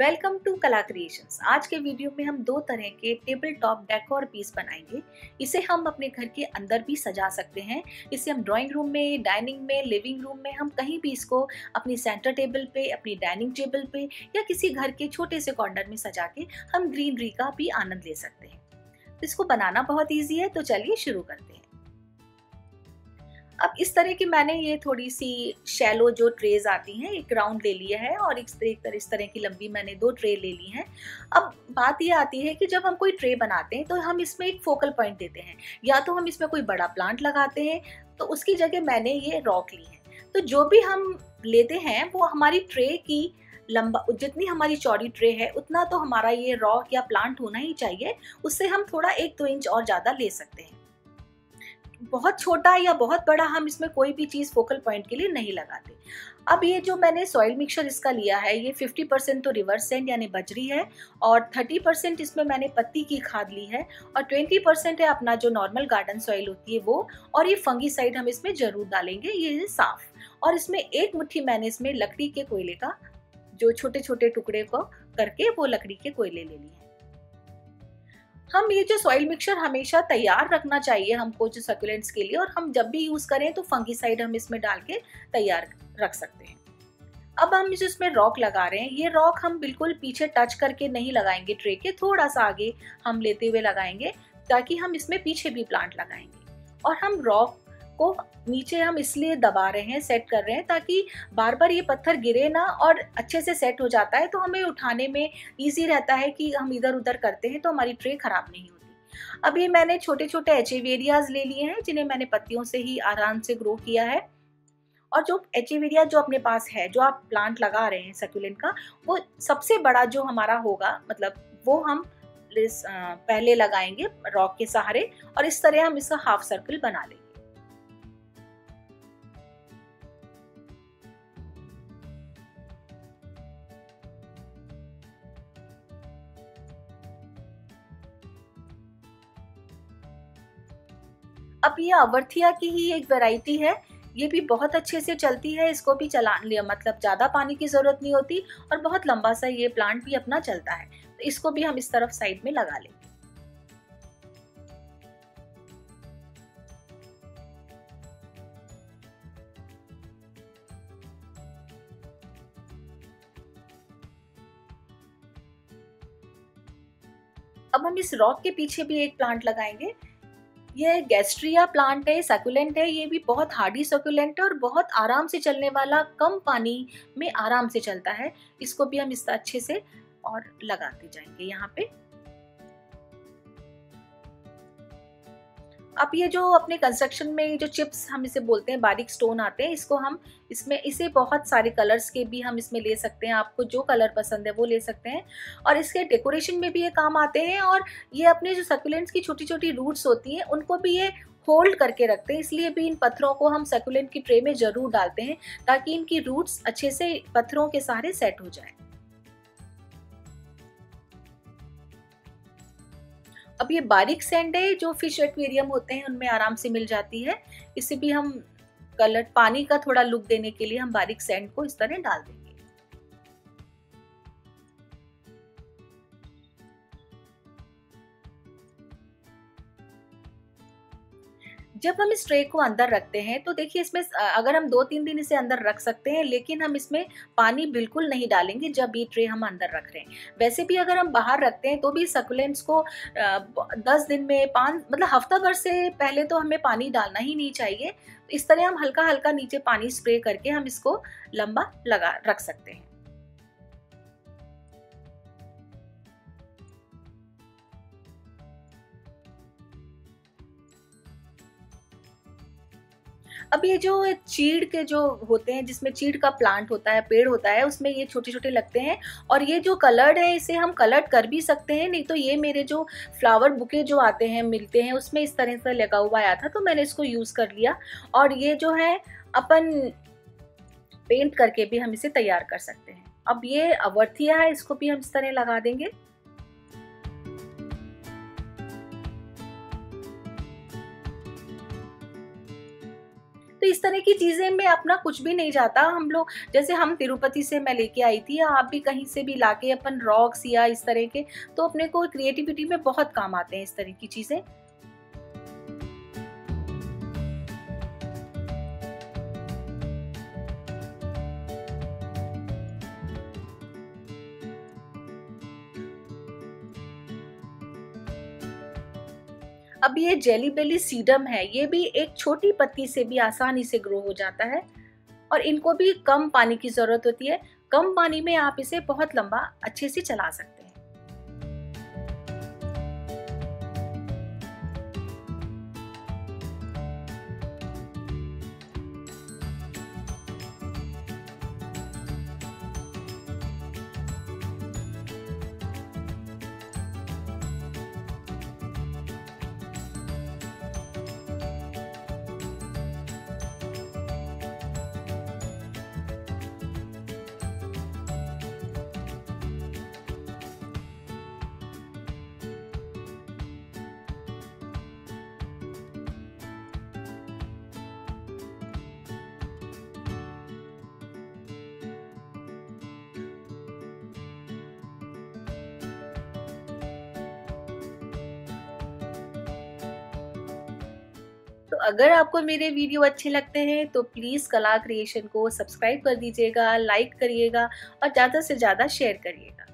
Welcome to कला creations. आज के वीडियो में हम दो तरह के टेबल टॉप डेकोर पीस बनाएँगे। इसे हम अपने घर के अंदर भी सजा सकते हैं। इसे हम ड्राइंग रूम में, डाइनिंग में, लिविंग रूम में, हम कहीं भी इसको अपनी सेंटर टेबल पे, अपनी डाइनिंग टेबल पे या किसी घर के छोटे से कॉर्नर में सजा के हम ग्रीनरी का भी आनंद ले सकते हैं। इसको बनाना बहुत ईजी है तो चलिए शुरू करते हैं। अब इस तरह की मैंने ये थोड़ी सी शैलो जो ट्रेज आती हैं, एक राउंड ले लिया है और इस तरह इस तरह की लंबी मैंने दो ट्रे ले ली हैं। अब बात ये आती है कि जब हम कोई ट्रे बनाते हैं तो हम इसमें एक फोकल पॉइंट देते हैं। या तो हम इसमें कोई बड़ा प्लांट लगाते हैं तो उसकी जगह मैंने ये रॉक ली है। तो जो भी हम लेते हैं, वो हमारी ट्रे की लंबा, जितनी हमारी चौड़ी ट्रे है, उतना तो हमारा ये रॉक या प्लांट होना ही चाहिए। उससे हम थोड़ा एक दो इंच और ज़्यादा ले सकते हैं। बहुत छोटा या बहुत बड़ा हम इसमें कोई भी चीज़ फोकल पॉइंट के लिए नहीं लगाते। अब ये जो मैंने सॉइल मिक्सचर इसका लिया है, ये 50 परसेंट तो रिवर्स सेंड यानी बजरी है और 30 परसेंट इसमें मैंने पत्ती की खाद ली है और 20 परसेंट है अपना जो नॉर्मल गार्डन सॉइल होती है वो और ये फंगी साइड हम इसमें ज़रूर डालेंगे, ये साफ़। और इसमें एक मुट्ठी मैंने इसमें लकड़ी के कोयले का, जो छोटे छोटे टुकड़े को करके वो लकड़ी के कोयले ले लिए हम ये जो सॉइल मिक्सचर हमेशा तैयार रखना चाहिए हमको जो सर्कुलेंट्स के लिए, और हम जब भी यूज़ करें तो फंगीसाइड हम इसमें डाल के तैयार रख सकते हैं। अब हम जो इसमें रॉक लगा रहे हैं, ये रॉक हम बिल्कुल पीछे टच करके नहीं लगाएँगे ट्रे के, थोड़ा सा आगे हम लेते हुए लगाएँगे, ताकि हम इसमें पीछे भी प्लांट लगाएँगे। और हम रॉक को नीचे हम इसलिए दबा रहे हैं सेट कर रहे हैं ताकि बार बार ये पत्थर गिरे ना और अच्छे से सेट हो जाता है। तो हमें उठाने में ईजी रहता है कि हम इधर उधर करते हैं तो हमारी ट्रे खराब नहीं होती। अब ये मैंने छोटे छोटे एचेवेरियाज ले लिए हैं, जिन्हें मैंने पत्तियों से ही आराम से ग्रो किया है। और जो एचेवेरिया जो अपने पास है, जो आप प्लांट लगा रहे हैं सकुलेंट का, वो सबसे बड़ा जो हमारा होगा मतलब वो हम पहले लगाएँगे रॉक के सहारे और इस तरह हम इसका हाफ़ सर्कल बना लेंगे। अब ये अवर्थिया की ही एक वैरायटी है। ये भी बहुत अच्छे से चलती है। इसको भी चला लिया मतलब ज़्यादा पानी की ज़रूरत नहीं होती और बहुत लंबा सा ये प्लांट भी अपना चलता है। तो इसको भी हम इस तरफ़ साइड में लगा लेंगे। अब हम इस रॉक के पीछे भी एक प्लांट लगाएँगे। ये गैस्ट्रिया प्लांट है, सकुलेंट है, ये भी बहुत हार्डी सकुलेंट है और बहुत आराम से चलने वाला, कम पानी में आराम से चलता है। इसको भी हम इस अच्छे से और लगाते जाएँगे यहाँ पे। अब ये जो अपने कंस्ट्रक्शन में जो चिप्स हम इसे बोलते हैं, बारीक स्टोन आते हैं, इसको हम इसमें, इसे बहुत सारे कलर्स के भी हम इसमें ले सकते हैं, आपको जो कलर पसंद है वो ले सकते हैं। और इसके डेकोरेशन में भी ये काम आते हैं और ये अपने जो सकुलेंट्स की छोटी छोटी रूट्स होती हैं, उनको भी ये होल्ड करके रखते हैं, इसलिए भी इन पत्थरों को हम सकुलेंट की ट्रे में ज़रूर डालते हैं, ताकि इनकी रूट्स अच्छे से पत्थरों के सहारे सेट हो जाए। अब ये बारीक सैंड है, जो फ़िश एक्वेरियम होते हैं, उनमें आराम से मिल जाती है। इसे भी हम कलर पानी का थोड़ा लुक देने के लिए हम बारीक सेंड को इस तरह डाल देंगे जब हम इस ट्रे को अंदर रखते हैं तो देखिए इसमें अगर हम दो तीन दिन इसे अंदर रख सकते हैं, लेकिन हम इसमें पानी बिल्कुल नहीं डालेंगे जब ये ट्रे हम अंदर रख रहे हैं। वैसे भी अगर हम बाहर रखते हैं तो भी सकुलेंट्स को दस दिन में पाँच मतलब हफ़्ता भर से पहले तो हमें पानी डालना ही नहीं चाहिए। इस तरह हम हल्का हल्का नीचे पानी स्प्रे करके हम इसको लंबा लगा, रख सकते हैं। अब ये जो चीड़ के जो होते हैं, जिसमें चीड़ का प्लांट होता है, पेड़ होता है, उसमें ये छोटे छोटे लगते हैं और ये जो कलर्ड है, इसे हम कलर्ड कर भी सकते हैं, नहीं तो ये मेरे जो फ्लावर बुके जो आते हैं, मिलते हैं, उसमें इस तरह से लगा हुआ आया था तो मैंने इसको यूज़ कर लिया और ये जो है, अपन पेंट करके भी हम इसे तैयार कर सकते हैं। अब ये अवर्थिया है, इसको भी हम इस तरह लगा देंगे। तो इस तरह की चीज़ें में अपना कुछ भी नहीं जाता हम लोग, जैसे हम तिरुपति से मैं लेके आई थी, आप भी कहीं से भी लाके अपन रॉक्स या इस तरह के तो अपने को क्रिएटिविटी में बहुत काम आते हैं इस तरह की चीज़ें। अब ये जेली बेली सीडम है, ये भी एक छोटी पत्ती से भी आसानी से ग्रो हो जाता है और इनको भी कम पानी की ज़रूरत होती है। कम पानी में आप इसे बहुत लंबा अच्छे से चला सकते हैं। अगर आपको मेरे वीडियो अच्छे लगते हैं तो प्लीज़ कला क्रिएशन को सब्सक्राइब कर दीजिएगा, लाइक करिएगा और ज़्यादा से ज़्यादा शेयर करिएगा।